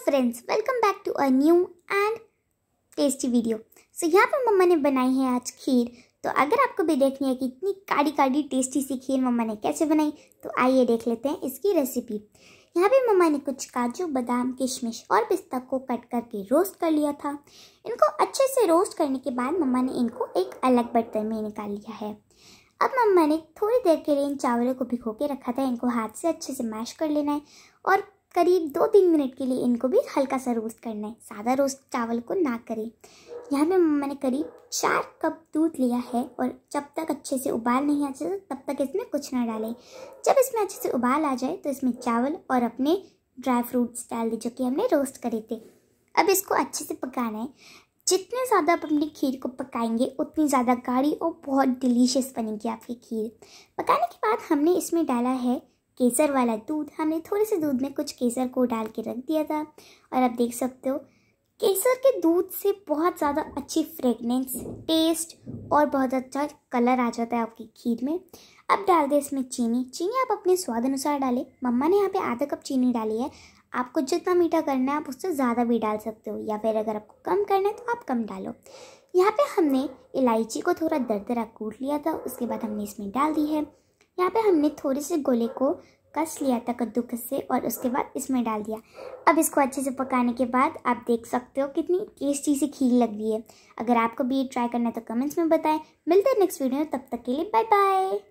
Friends welcome back to a new and tasty video so यहाँ पर मम्मा ने बनाई है आज खीर। तो अगर आपको भी देखनी है कि इतनी काढ़ी काढ़ी टेस्टी सी खीर मम्मा ने कैसे बनाई तो आइए देख लेते हैं इसकी रेसिपी यहाँ पे मम्मा ने कुछ काजू, बादाम, किशमिश और पिस्ता को कट करके रोस्ट कर लिया था। इनको अच्छे से रोस्ट करने के बाद मम्मा ने इनको एक अलग बर्तन में निकाल लिया है। अब मम्मा ने थोड़ी देर के लिए इन चावलों को भिगो के रखा था। इनको हाथ से अच्छे से मैश कर लेना है और करीब दो तीन मिनट के लिए इनको भी हल्का सा रोस्ट करना है। सादा रोस्ट चावल को ना करें। यहाँ पे मैंने करीब चार कप दूध लिया है और जब तक अच्छे से उबाल नहीं आ जाए तब तक इसमें कुछ ना डालें। जब इसमें अच्छे से उबाल आ जाए तो इसमें चावल और अपने ड्राई फ्रूट्स डाल दें, जो कि हमने रोस्ट करे थे। अब इसको अच्छे से पकाना है। जितने ज़्यादा आप अपनी खीर को पकाएँगे, उतनी ज़्यादा गाढ़ी और बहुत डिलीशियस बनेगी आपकी खीर। पकाने के बाद हमने इसमें डाला है केसर वाला दूध, हमने थोड़े से दूध में कुछ केसर को डाल के रख दिया था। और आप देख सकते हो, केसर के दूध से बहुत ज़्यादा अच्छी फ्रेगनेंस टेस्ट और बहुत अच्छा कलर आ जाता है आपकी खीर में। अब डाल दें इसमें चीनी। चीनी आप अपने स्वाद अनुसार डालें। मम्मा ने यहाँ पे आधा कप चीनी डाली है। आपको जितना मीठा करना है, आप उससे ज़्यादा भी डाल सकते हो। या फिर अगर आपको कम करना है तो आप कम डालो। यहाँ पे हमने इलायची को थोड़ा दरदरा कूट लिया था। उसके बाद हमने इसमें डाल दी है। यहाँ पे हमने थोड़े से गोले को कस लिया था कद्दूकस से, और उसके बाद इसमें डाल दिया। अब इसको अच्छे से पकाने के बाद आप देख सकते हो कितनी टेस्टी सी खीर लग रही है। अगर आपको भी ये ट्राई करना है तो कमेंट्स में बताएँ। मिलते हैं नेक्स्ट वीडियो तब तक के लिए बाय बाय